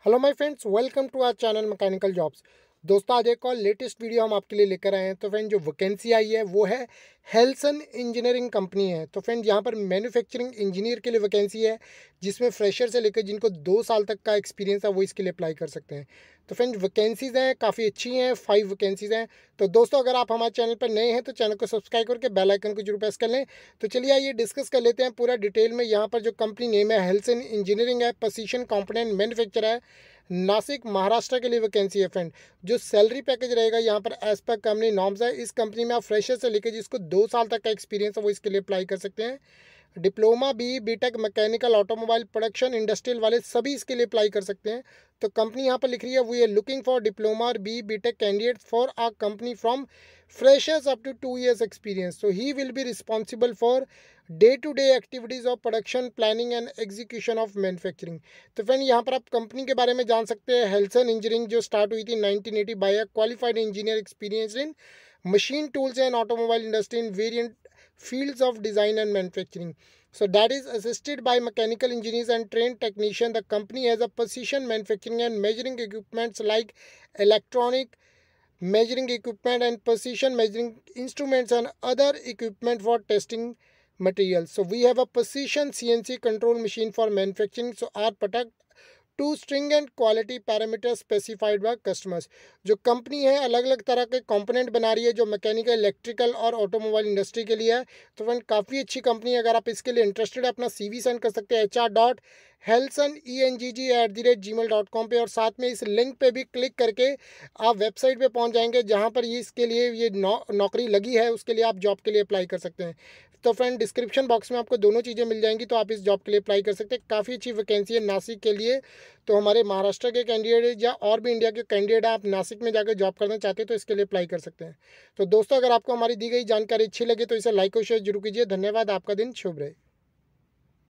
hello my friends. Welcome to our channel mechanical jobs. दोस्तों, आज एक और लेटेस्ट वीडियो हम आपके लिए लेकर आए हैं। तो फ्रेंड जो वैकेंसी आई है, वो है हेल्सन इंजीनियरिंग कंपनी है। तो फ्रेंड यहाँ पर मैन्युफैक्चरिंग इंजीनियर के लिए वैकेंसी है, जिसमें फ्रेशर से लेकर जिनको दो साल तक का एक्सपीरियंस है, वो इसके लिए अप्लाई कर सकते हैं। तो फ्रेंड वैकेंसीज़ हैं, काफ़ी अच्छी हैं फाइव वैकेंसीज़ हैं। तो दोस्तों, अगर आप हमारे चैनल पर नए हैं तो चैनल को सब्सक्राइब करके बेल आइकन को ज़रूर प्रेस कर लें। तो चलिए आइए डिस्कस कर लेते हैं पूरा डिटेल में। यहाँ पर जो कंपनी नेम है हेल्सन इंजीनियरिंग है पोजिशन कॉम्पोनेंट मैन्युफैक्चर है। नासिक, महाराष्ट्र के लिए वैकेंसी है फ्रेंड जो सैलरी पैकेज रहेगा, यहाँ पर एज पर कंपनी नॉर्म्स है, इस कंपनी में आप फ्रेशर से लेकर जिसको दो साल तक का एक्सपीरियंस है, वो इसके लिए अप्लाई कर सकते हैं। Diploma, B, B Tech, mechanical, automobile, production, industrial वाले सभी इसके लिए अप्लाई कर सकते हैं। तो कंपनी यहाँ पर लिख रही है we are looking for diploma B B Tech candidate for a company from freshers up to two years experience so he will be responsible for day to day activities of production planning and execution of manufacturing तो friend यहाँ पर आप company के बारे में जान सकते हैं। हेल्सन इंजीनियरिंग जो स्टार्ट हुई थी 1980 by a qualified engineer experience in machine tools and automobile industry in variant fields of design and manufacturing. So that is assisted by mechanical engineers and trained technicians. The company has a precision manufacturing and measuring equipments like electronic measuring equipment and precision measuring instruments and other equipment for testing materials. So we have a precision CNC control machine for manufacturing. So our product to stringent and quality parameter specified by customers. जो company है अलग अलग तरह के component बना रही है, जो मैकेनिकल, इलेक्ट्रिकल और ऑटोमोबाइल इंडस्ट्री के लिए है। तो फ्रेंड, काफ़ी अच्छी कंपनी है। अगर आप इसके लिए इंटरेस्टेड है, अपना सीवी सेंड कर सकते हैं H Helson E N G G at the rate Gmail dot com पर और साथ में इस लिंक पे भी क्लिक करके आप वेबसाइट पे पहुँच जाएँगे जहाँ पर ये इसके लिए ये नौ, नौकरी लगी है उसके लिए आप जॉब के लिए अप्लाई कर सकते हैं। तो फ्रेंड डिस्क्रिप्शन बॉक्स में आपको दोनों चीज़ें मिल जाएँगी तो आप इस जॉब के लिए अप्लाई कर सकते हैं। काफ़ी अच्छी वैकेंसी है नासिक के लिए तो हमारे महाराष्ट्र के कैंडिडेट या और भी इंडिया के कैंडिडेट आप नासिक में जाकर जॉब करना चाहते हैं तो इसके लिए अप्लाई कर सकते हैं। तो दोस्तों अगर आपको हमारी दी गई जानकारी अच्छी लगे तो इसे लाइक और शेयर ज़रूर कीजिए। धन्यवाद आपका दिन शुभ रहे।